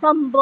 看吧。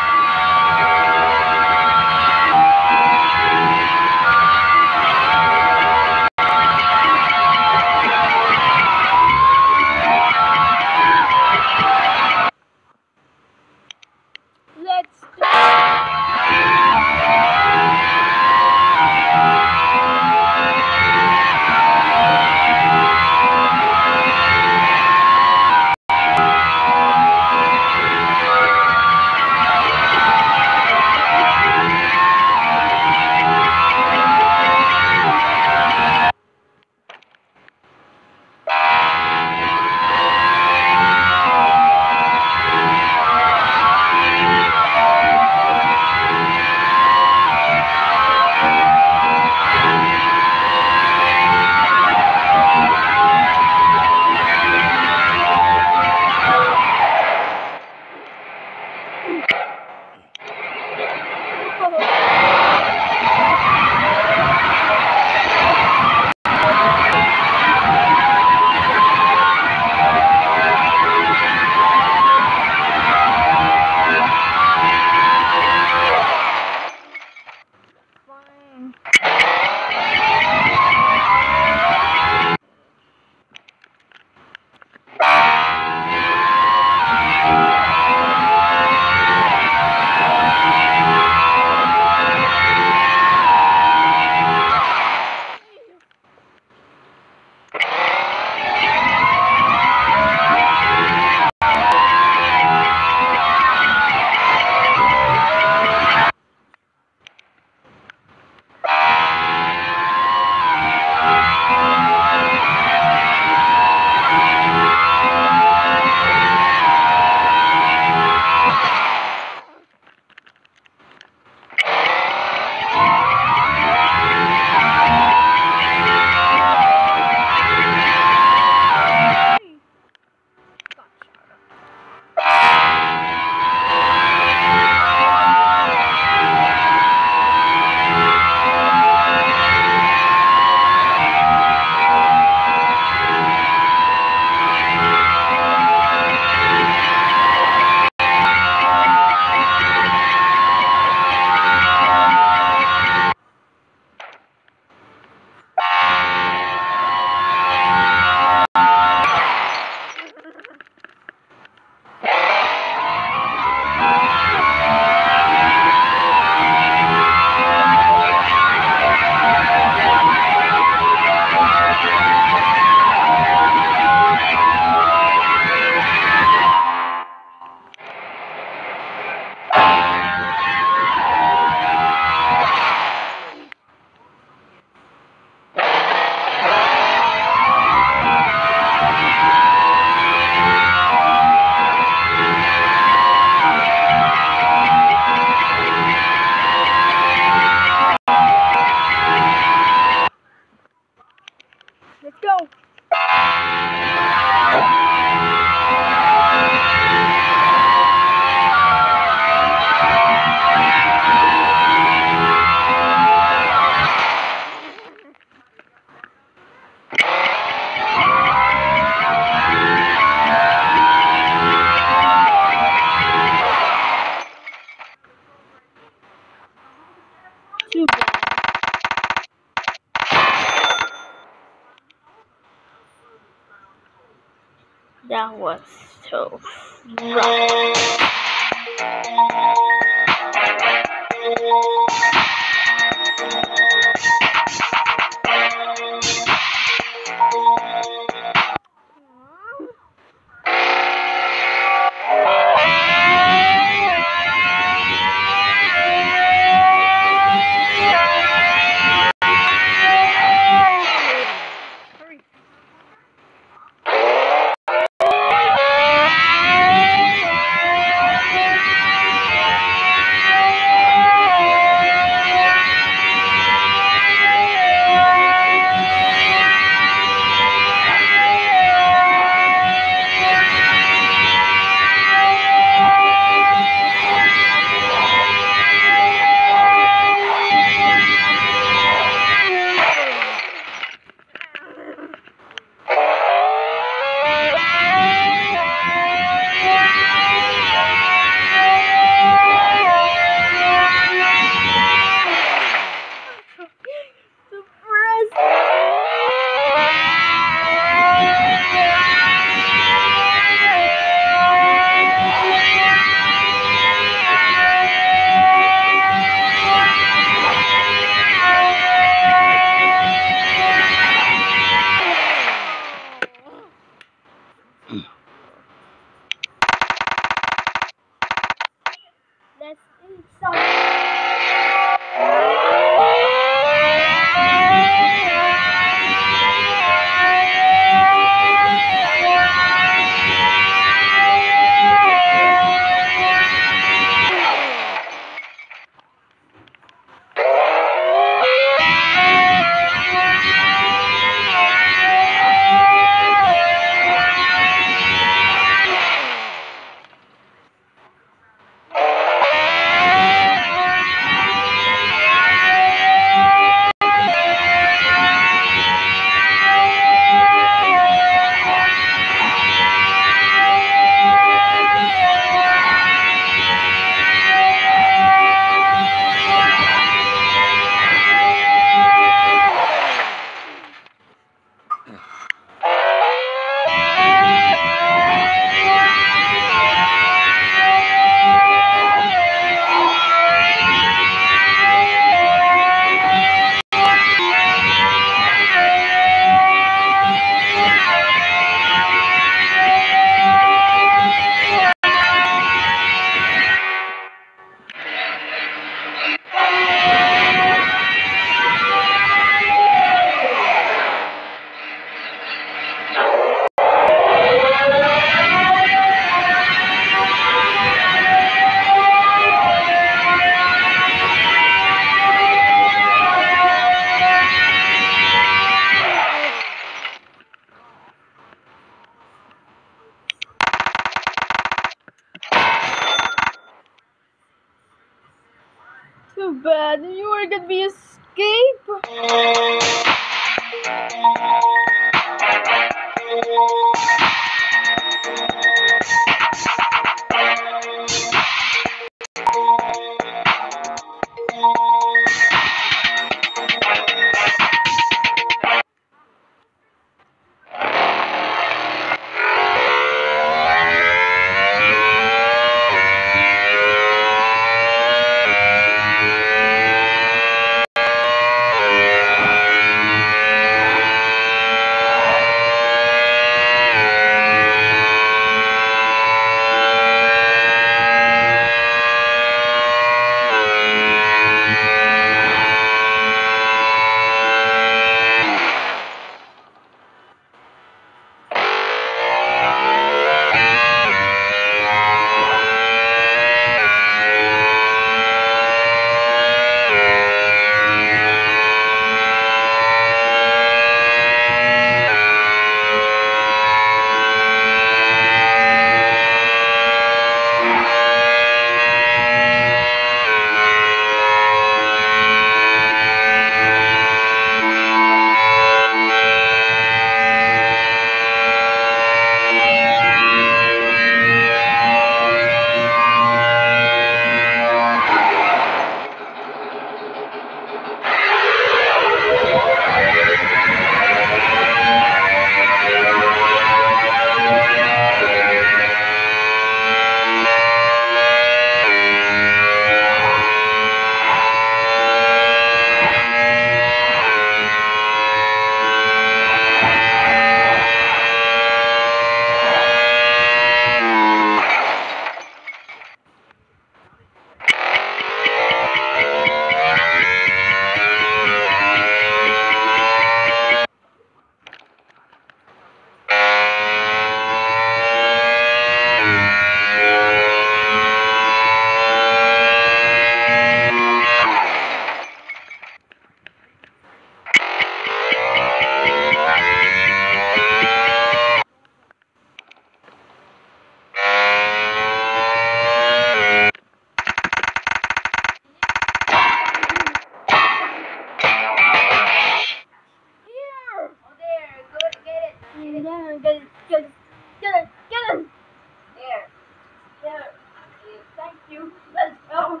you. Let's go.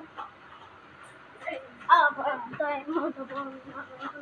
Up, up, down, up, up, up, up.